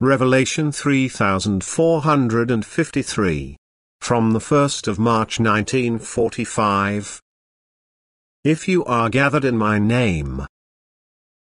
Revelation 3453. From the 1st of March 1945. If you are gathered in my name.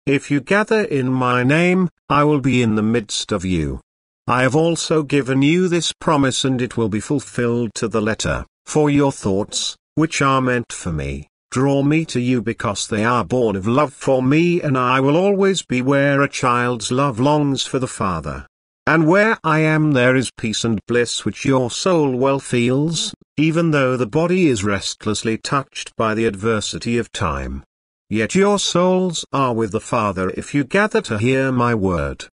If you gather in my name, I will be in the midst of you. I have also given you this promise and it will be fulfilled to the letter, for your thoughts, which are meant for me, draw me to you because they are born of love for me and I will always be where a child's love longs for the father. And where I am there is peace and bliss which your soul well feels, even though the body is restlessly touched by the adversity of time. Yet your souls are with the Father if you gather to hear my word.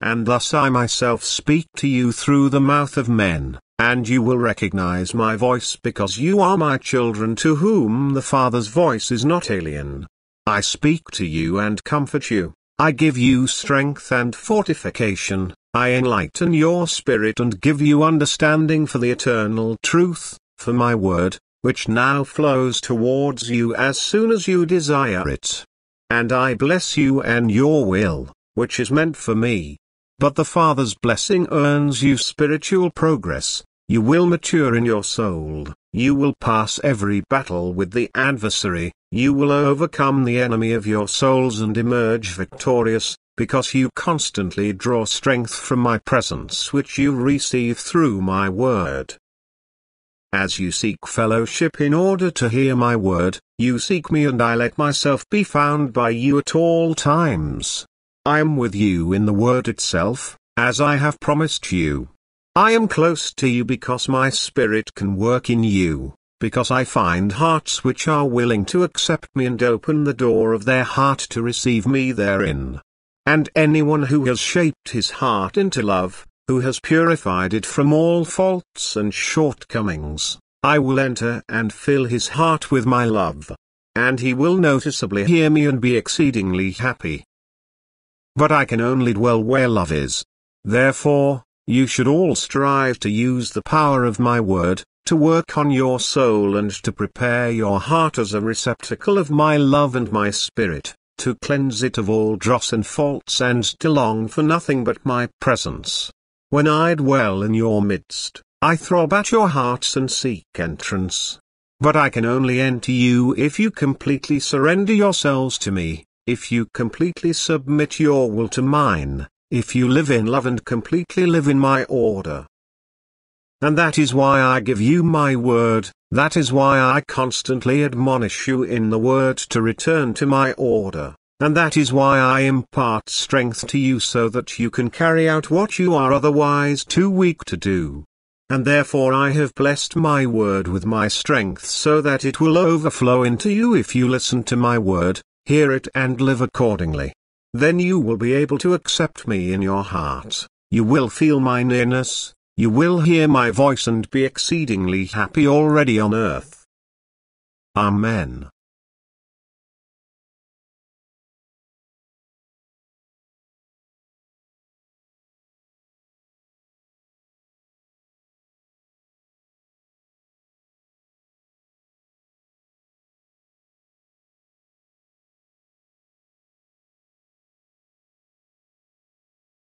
And thus I myself speak to you through the mouth of men. And you will recognize my voice because you are my children to whom the Father's voice is not alien. I speak to you and comfort you, I give you strength and fortification, I enlighten your spirit and give you understanding for the eternal truth, for my word, which now flows towards you as soon as you desire it. And I bless you and your will, which is meant for me. But the Father's blessing earns you spiritual progress, you will mature in your soul, you will pass every battle with the adversary, you will overcome the enemy of your souls and emerge victorious, because you constantly draw strength from my presence which you receive through my word. As you seek fellowship in order to hear my word, you seek me and I let myself be found by you at all times. I am with you in the word itself, as I have promised you. I am close to you because my spirit can work in you, because I find hearts which are willing to accept me and open the door of their heart to receive me therein. And anyone who has shaped his heart into love, who has purified it from all faults and shortcomings, I will enter and fill his heart with my love. And he will noticeably hear me and be exceedingly happy. But I can only dwell where love is. Therefore, you should all strive to use the power of my word, to work on your soul and to prepare your heart as a receptacle of my love and my spirit, to cleanse it of all dross and faults and to long for nothing but my presence. When I dwell in your midst, I throb at your hearts and seek entrance. But I can only enter you if you completely surrender yourselves to me, if you completely submit your will to mine, if you live in love and completely live in my order. And that is why I give you my word, that is why I constantly admonish you in the word to return to my order, and that is why I impart strength to you so that you can carry out what you are otherwise too weak to do. And therefore I have blessed my word with my strength so that it will overflow into you if you listen to my word, hear it and live accordingly. Then you will be able to accept me in your heart, you will feel my nearness, you will hear my voice and be exceedingly happy already on earth. Amen.